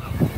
you